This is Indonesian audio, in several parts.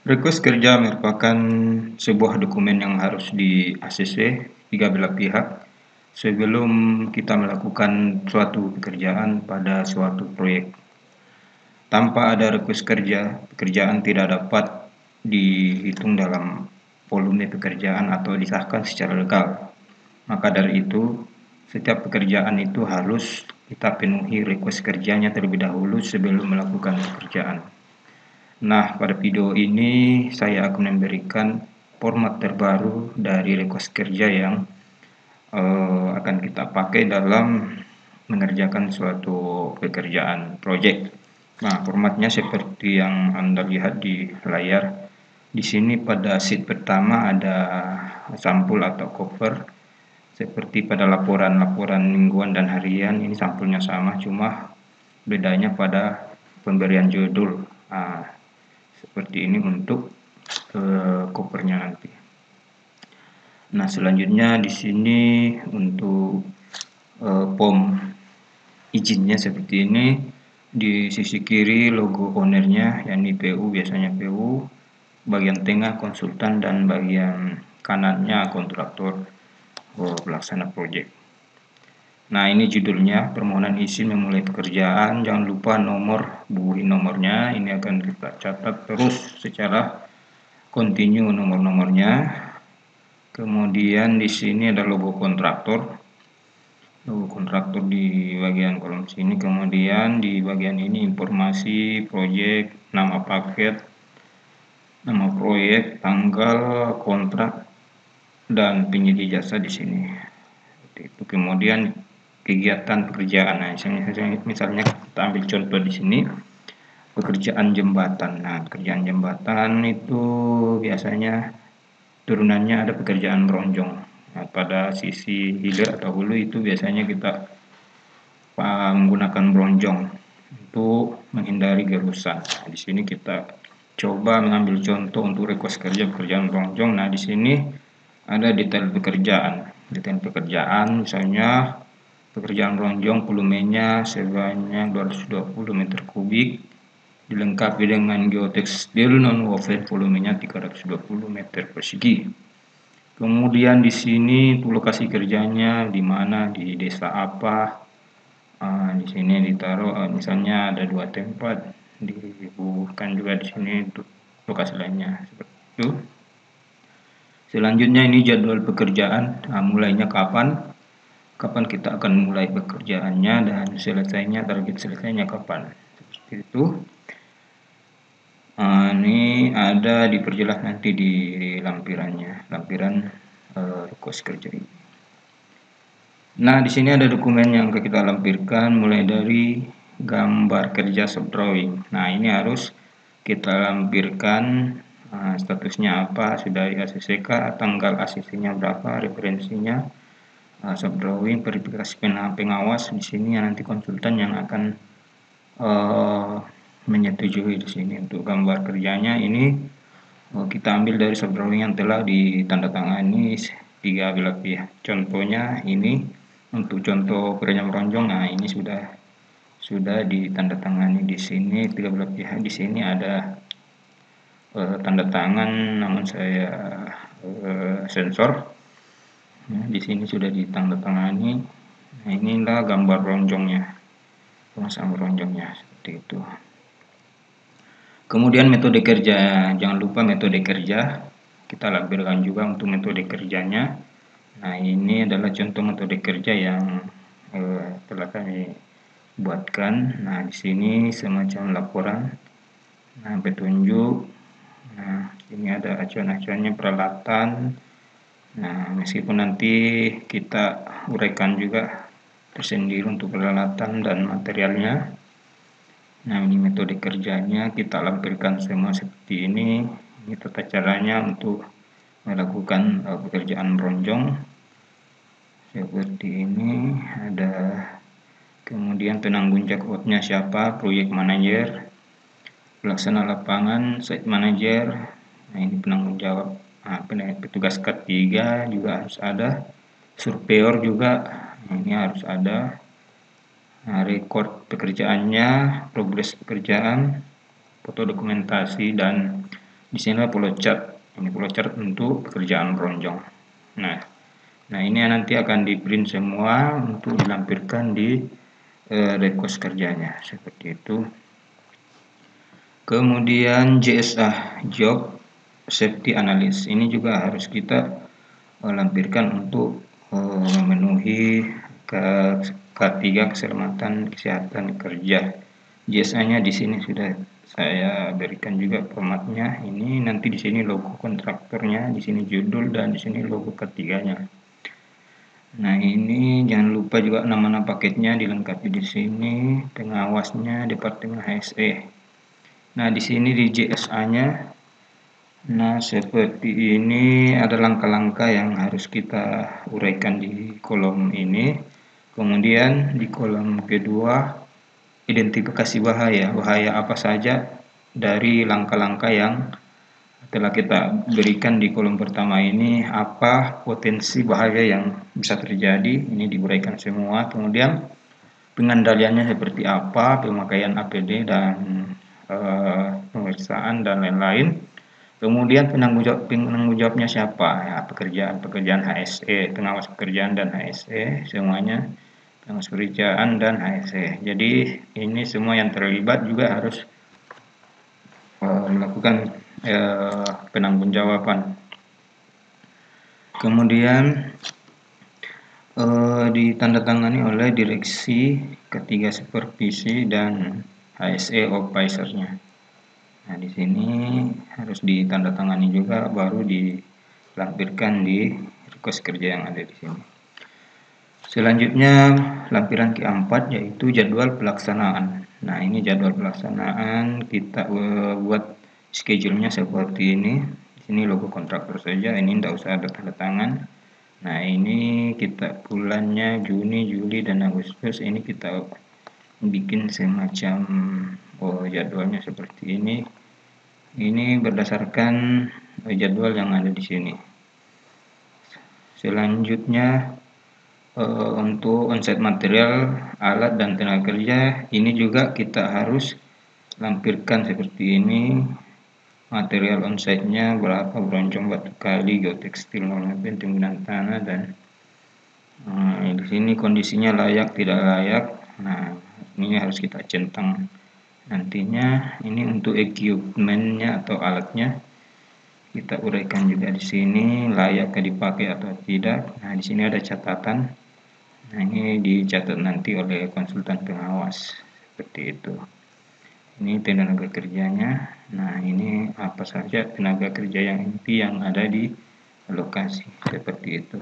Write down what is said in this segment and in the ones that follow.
Request kerja merupakan sebuah dokumen yang harus di-ACC tiga belah pihak sebelum kita melakukan suatu pekerjaan pada suatu proyek. Tanpa ada request kerja, pekerjaan tidak dapat dihitung dalam volume pekerjaan atau disahkan secara legal. Maka dari itu, setiap pekerjaan itu harus kita penuhi request kerjanya terlebih dahulu sebelum melakukan pekerjaan. Nah, pada video ini saya akan memberikan format terbaru dari request kerja yang uh, akan kita pakai dalam mengerjakan suatu pekerjaan project. Nah, formatnya seperti yang Anda lihat di layar. Di sini pada sheet pertama ada sampul atau cover. Seperti pada laporan-laporan mingguan dan harian, ini sampulnya sama, cuma bedanya pada pemberian judul. Nah, seperti ini untuk uh, covernya nanti. Nah selanjutnya di sini untuk uh, pom. Izinnya seperti ini. Di sisi kiri logo ownernya yakni PU biasanya PU bagian tengah konsultan dan bagian kanannya kontraktor oh, pelaksana proyek Nah ini judulnya permohonan izin memulai pekerjaan. Jangan lupa nomor bubuhi nomornya. Ini akan kita catat terus secara kontinu nomor-nomornya. Kemudian di sini ada logo kontraktor. Logo kontraktor di bagian kolom sini. Kemudian di bagian ini informasi proyek nama paket nama proyek tanggal kontrak dan penyedia jasa di sini. Itu. Kemudian kegiatan pekerjaan. Nah, misalnya, misalnya kita ambil contoh di sini pekerjaan jembatan. Nah, pekerjaan jembatan itu biasanya turunannya ada pekerjaan meronjong. Nah, pada sisi hilir atau hulu itu biasanya kita menggunakan bronjong untuk menghindari gerusan. Nah, di sini kita coba mengambil contoh untuk request kerja pekerjaan bronjong. Nah, di sini ada detail pekerjaan. Detail pekerjaan misalnya Pekerjaan ronjong volumenya sebanyak 220 meter kubik dilengkapi dengan geotekstil non-woven volumenya 320 meter persegi. Kemudian di sini lokasi kerjanya di mana di desa apa. Uh, di sini ditaruh uh, misalnya ada dua tempat dibubuhkan juga di sini untuk lokasi lainnya seperti itu. Selanjutnya ini jadwal pekerjaan, nah, mulainya kapan, kapan kita akan mulai pekerjaannya dan selesainya target selesainya kapan? Seperti itu. Uh, ini ada diperjelas nanti di lampirannya lampiran uh, request kerja ini. Nah di sini ada dokumen yang kita lampirkan mulai dari gambar kerja sub drawing. Nah ini harus kita lampirkan uh, statusnya apa sudah di ACCK tanggal ACC nya berapa referensinya uh, drawing verifikasi pengawas di sini ya nanti konsultan yang akan uh, menyetujui di sini untuk gambar kerjanya. Ini uh, kita ambil dari drawing yang telah ditandatangani tiga belah pihak contohnya ini untuk contoh pekerjaan meronjong nah ini sudah sudah ditandatangani di sini. Tiga belah pihak di sini ada uh, tanda tangan namun saya uh, sensor Nah, di sini sudah ditandatangani. Nah, inilah gambar ronjongnya. Pemasang ronjongnya seperti itu. Kemudian metode kerja, jangan lupa metode kerja. Kita lampirkan juga untuk metode kerjanya. Nah, ini adalah contoh metode kerja yang eh, telah kami buatkan. Nah, di sini semacam laporan. Nah, petunjuk. Nah, ini ada acuan-acuannya peralatan, Nah, meskipun nanti kita uraikan juga tersendiri untuk peralatan dan materialnya. Nah, ini metode kerjanya kita lampirkan semua seperti ini. Ini tata caranya untuk melakukan uh, pekerjaan bronjong. Seperti ini ada kemudian penanggung jawabnya siapa, proyek manajer, pelaksana lapangan, site manager. Nah, ini penanggung jawab nah, petugas ketiga juga harus ada. Surveyor juga nah, ini harus ada. Nah, record pekerjaannya progres pekerjaan foto dokumentasi dan di sini chart ini chart untuk pekerjaan ronjong nah nah ini nanti akan di print semua untuk dilampirkan di eh, request kerjanya. Seperti itu. Kemudian JSA job safety analyst ini juga harus kita eh, lampirkan untuk eh, memenuhi ke K3 keselamatan kesehatan kerja. JSA nya di sini sudah saya berikan juga formatnya. Ini nanti di sini logo kontraktornya di sini judul dan di sini logo ketiganya. Nah ini jangan lupa juga nama-nama paketnya dilengkapi di sini pengawasnya departemen HSE nah di sini di JSA nya nah seperti ini ada langkah-langkah yang harus kita uraikan di kolom ini. Kemudian di kolom kedua identifikasi bahaya. Bahaya apa saja? Dari langkah-langkah yang telah kita berikan di kolom pertama ini apa potensi bahaya yang bisa terjadi? Ini diuraikan semua. Kemudian pengendaliannya seperti apa? Pemakaian APD dan uh, pemeriksaan dan lain-lain kemudian penanggung jawab penanggung jawabnya siapa ya pekerjaan pekerjaan HSE pengawas pekerjaan dan HSE semuanya Dinas Pekerjaan dan HSE. Jadi ini semua yang terlibat juga harus uh, melakukan uh, penanggung-jawaban. Kemudian uh, ditandatangani oleh direksi ketiga supervisi dan HSE advisornya. Nah, di sini harus ditandatangani juga baru dilampirkan di request kerja yang ada di sini. Selanjutnya lampiran keempat yaitu jadwal pelaksanaan. Nah ini jadwal pelaksanaan kita uh, buat schedule-nya seperti ini. Di sini logo kontraktor saja. Ini tidak usah ada tanda tangan. Nah ini kita bulannya Juni, Juli dan Agustus. Ini kita bikin semacam oh, jadwalnya seperti ini. Ini berdasarkan jadwal yang ada di sini. Selanjutnya uh, untuk onset material, alat dan tenaga kerja ini juga kita harus lampirkan seperti ini material onsite-nya berapa bronjong batu kali geotekstil normal timbunan tanah dan uh, di sini kondisinya layak tidak layak nah ini harus kita centang nantinya ini untuk equipmentnya atau alatnya kita uraikan juga di sini layakkah dipakai atau tidak nah di sini ada catatan Nah, ini dicatat nanti oleh konsultan pengawas seperti itu. Ini tenaga kerjanya. Nah, ini apa saja tenaga kerja yang inti yang ada di lokasi seperti itu.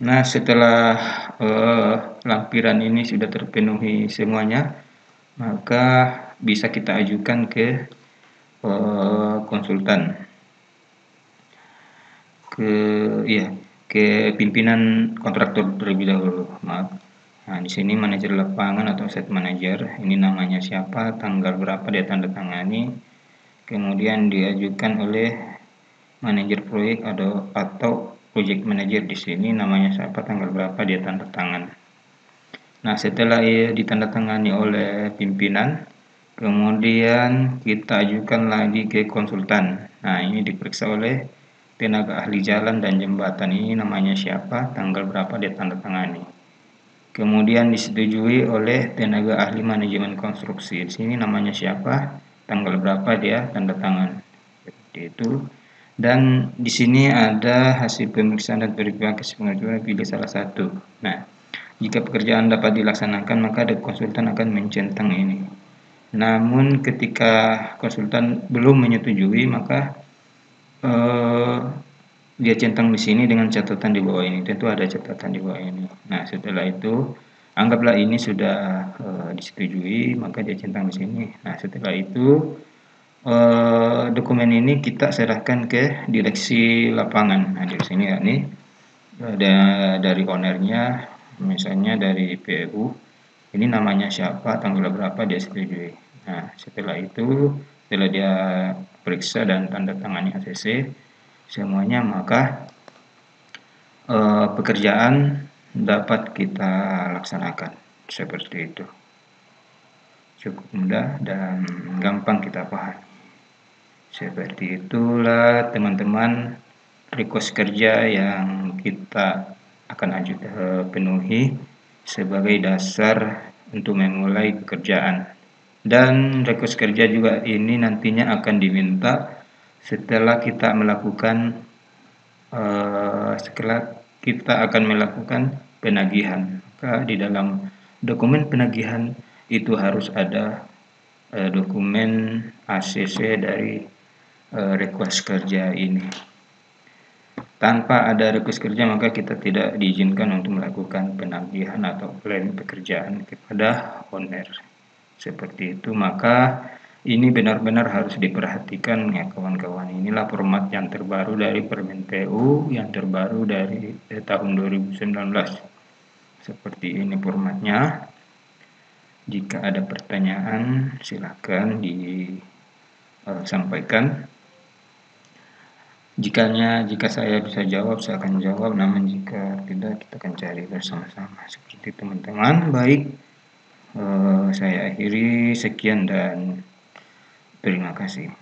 Nah, setelah uh, lampiran ini sudah terpenuhi semuanya, maka bisa kita ajukan ke uh, konsultan. Ke ya, ke pimpinan kontraktor terlebih dahulu. Maaf. Nah, di sini manajer lapangan atau set manager, ini namanya siapa, tanggal berapa dia tanda tangani, kemudian diajukan oleh manajer proyek atau atau project manager di sini namanya siapa, tanggal berapa dia tanda tangan. Nah, setelah ia ditandatangani oleh pimpinan, kemudian kita ajukan lagi ke konsultan. Nah, ini diperiksa oleh tenaga ahli jalan dan jembatan ini namanya siapa, tanggal berapa dia tanda tangani. Kemudian disetujui oleh tenaga ahli manajemen konstruksi. Di sini namanya siapa, tanggal berapa dia tanda tangan. Itu. Dan di sini ada hasil pemeriksaan dan verifikasi pengajuan pilih salah satu. Nah, jika pekerjaan dapat dilaksanakan, maka ada konsultan akan mencentang ini. Namun ketika konsultan belum menyetujui, maka uh, dia centang di sini dengan catatan di bawah ini. Tentu ada catatan di bawah ini. Nah, setelah itu anggaplah ini sudah uh, disetujui, maka dia centang di sini. Nah, setelah itu uh, dokumen ini kita serahkan ke direksi lapangan. Nah, di sini ya nih ada dari ownernya, misalnya dari PU. Ini namanya siapa, tanggal berapa dia setujui. Nah, setelah itu, setelah dia periksa dan tanda tangani ACC semuanya maka eh, pekerjaan dapat kita laksanakan seperti itu cukup mudah dan gampang kita pahami Seperti itulah teman-teman request kerja yang kita akan ajut, uh, penuhi sebagai dasar untuk memulai pekerjaan. Dan request kerja juga ini nantinya akan diminta setelah kita melakukan uh, setelah kita akan melakukan penagihan. Maka di dalam dokumen penagihan itu harus ada uh, dokumen ACC dari request kerja ini. Tanpa ada request kerja maka kita tidak diizinkan untuk melakukan penagihan atau klaim pekerjaan kepada owner. Seperti itu maka ini benar-benar harus diperhatikan ya kawan-kawan. Inilah format yang terbaru dari Permen PU yang terbaru dari eh, tahun 2019. Seperti ini formatnya. Jika ada pertanyaan silakan disampaikan. Jikanya, jika saya bisa jawab, saya akan jawab. Namun jika tidak, kita akan cari bersama-sama. Seperti teman-teman. Baik, uh, saya akhiri. Sekian dan terima kasih.